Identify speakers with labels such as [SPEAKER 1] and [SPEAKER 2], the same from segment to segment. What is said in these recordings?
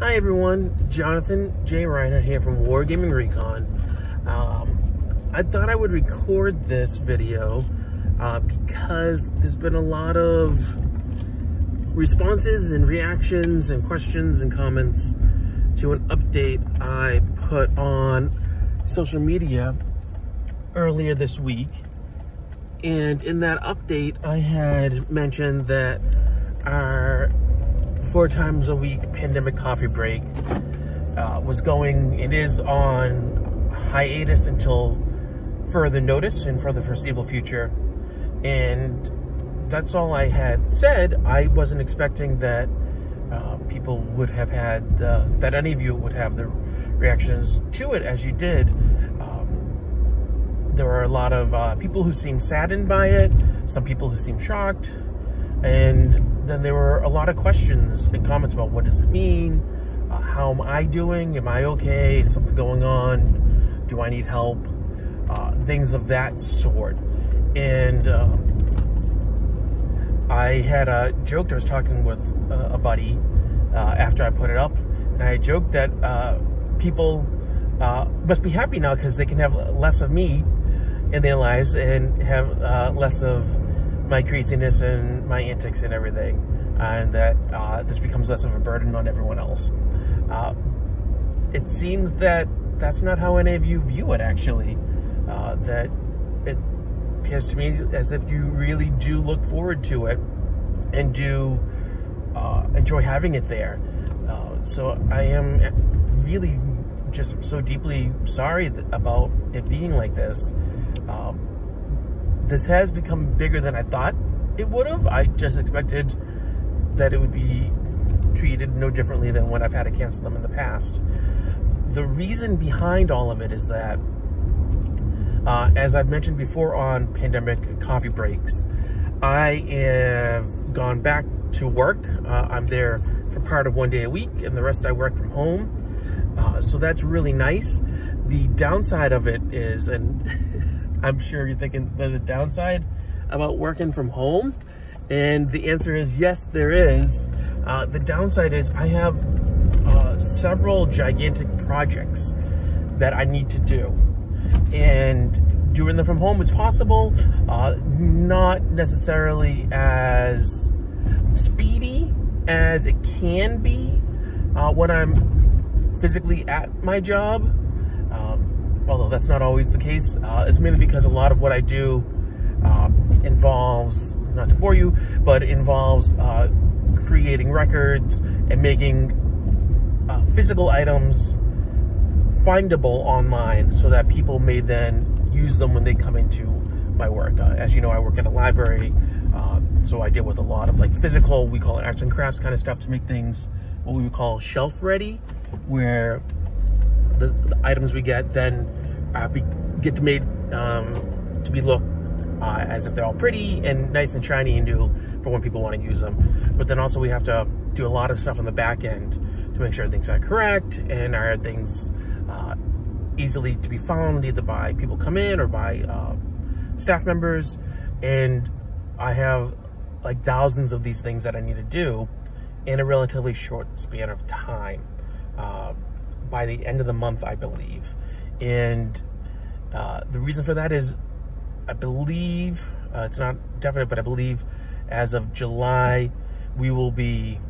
[SPEAKER 1] Hi everyone, Jonathan J. Reinhart here from Wargaming Recon. Um, I thought I would record this video uh, because there's been a lot of responses and reactions and questions and comments to an update I put on social media earlier this week. And in that update, I had mentioned that our four times a week pandemic coffee break uh, was going, it is on hiatus until further notice and for the foreseeable future. And that's all I had said. I wasn't expecting that uh, people would have had, uh, that any of you would have the reactions to it as you did. Um, there were a lot of uh, people who seemed saddened by it, some people who seemed shocked, and then there were a lot of questions and comments about what does it mean? Uh, how am I doing? Am I okay? Is something going on? Do I need help? Uh, things of that sort. And uh, I had a joke. I was talking with uh, a buddy uh, after I put it up, and I joked that people must be happy now because they can have less of me in their lives and have less of my craziness and my antics and everything, and that uh, this becomes less of a burden on everyone else. Uh, it seems that that's not how any of you view it, actually. Uh, that it appears to me as if you really do look forward to it and do uh, enjoy having it there. Uh, so I am really just so deeply sorry about it being like this. This has become bigger than I thought it would have. I just expected that it would be treated no differently than when I've had to cancel them in the past. The reason behind all of it is that, uh, as I've mentioned before on pandemic coffee breaks, I have gone back to work. Uh, I'm there for part of one day a week, and the rest I work from home. Uh, so that's really nice. The downside of it is, and I'm sure you're thinking there's a downside about working from home. And the answer is yes, there is. Uh, the downside is I have uh, several gigantic projects that I need to do. And doing them from home is possible, uh, not necessarily as speedy as it can be uh, when I'm physically at my job although that's not always the case. Uh, it's mainly because a lot of what I do uh, involves, not to bore you, but involves uh, creating records and making uh, physical items findable online so that people may then use them when they come into my work. Uh, as you know, I work at a library, uh, so I deal with a lot of like physical, we call it arts and crafts kind of stuff to make things what we would call shelf ready, where the, the items we get then uh, be, get to made um, to be looked uh, as if they're all pretty and nice and shiny and new for when people want to use them. But then also we have to do a lot of stuff on the back end to make sure things are correct and are things uh, easily to be found either by people come in or by uh, staff members. And I have like thousands of these things that I need to do in a relatively short span of time. By the end of the month, I believe. And uh, the reason for that is, I believe, uh, it's not definite, but I believe as of July, we will be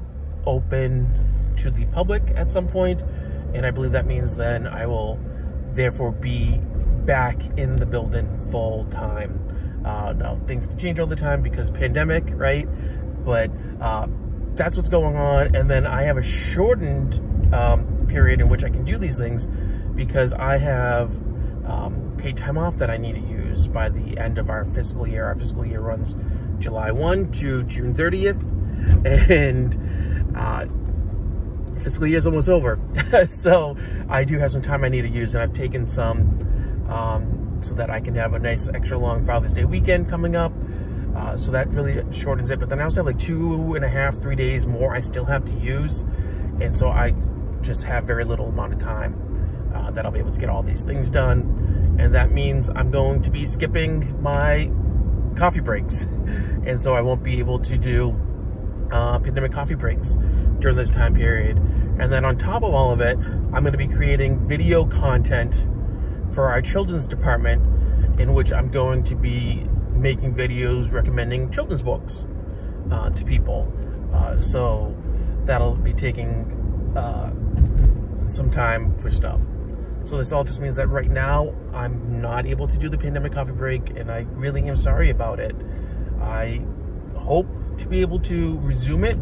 [SPEAKER 1] open to the public at some point, And I believe that means then I will therefore be back in the building full time. Uh, now, things can change all the time because pandemic, right? But uh, that's what's going on. And then I have a shortened um, period in which I can do these things because I have um, paid time off that I need to use by the end of our fiscal year. Our fiscal year runs July 1 to June 30th, and uh, fiscal year is almost over. so I do have some time I need to use, and I've taken some um, so that I can have a nice extra long Father's Day weekend coming up. Uh, so that really shortens it. But then I also have like two and a half, three days more I still have to use. And so I just have very little amount of time uh, that I'll be able to get all these things done. And that means I'm going to be skipping my coffee breaks. and so I won't be able to do uh, pandemic coffee breaks during this time period. And then on top of all of it, I'm going to be creating video content for our children's department in which I'm going to be making videos recommending children's books uh, to people. Uh, so that'll be taking uh, some time for stuff. So this all just means that right now I'm not able to do the pandemic coffee break and I really am sorry about it. I hope to be able to resume it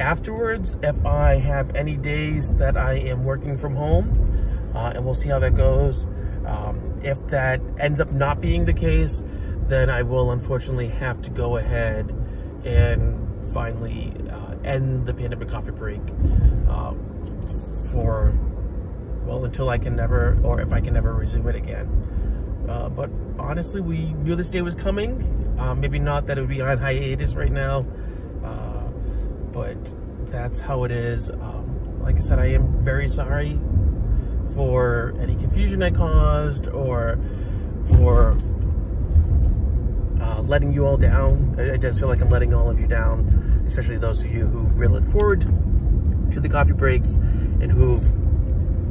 [SPEAKER 1] afterwards if I have any days that I am working from home uh, and we'll see how that goes. Um, if that ends up not being the case, then I will unfortunately have to go ahead and finally end the pandemic coffee break uh, for well until I can never or if I can never resume it again. Uh, but honestly, we knew this day was coming. Uh, maybe not that it would be on hiatus right now, uh, but that's how it is. Um, like I said, I am very sorry for any confusion I caused or for uh, letting you all down. I, it does feel like I'm letting all of you down, especially those of you who've really look forward to the coffee breaks and who've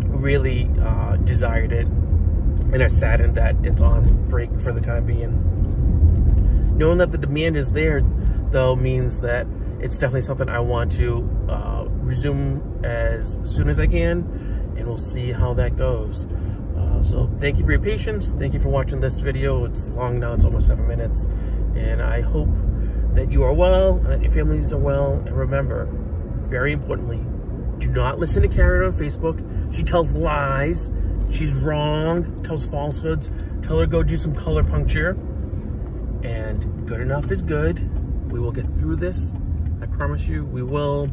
[SPEAKER 1] really uh, desired it and are saddened that it's on break for the time being. Knowing that the demand is there, though, means that it's definitely something I want to uh, resume as soon as I can, and we'll see how that goes. Uh, so thank you for your patience. Thank you for watching this video. It's long now, it's almost seven minutes. And I hope that you are well, and that your families are well. And remember, very importantly, do not listen to Karen on Facebook. She tells lies. She's wrong, tells falsehoods. Tell her go do some color puncture. And good enough is good. We will get through this. I promise you, we will.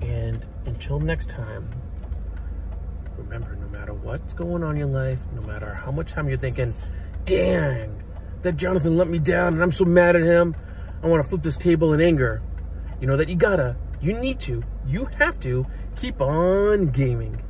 [SPEAKER 1] And until next time, remember, no matter what's going on in your life, no matter how much time you're thinking, dang, that Jonathan let me down and I'm so mad at him, I want to flip this table in anger. You know that you gotta you need to, you have to keep on gaming.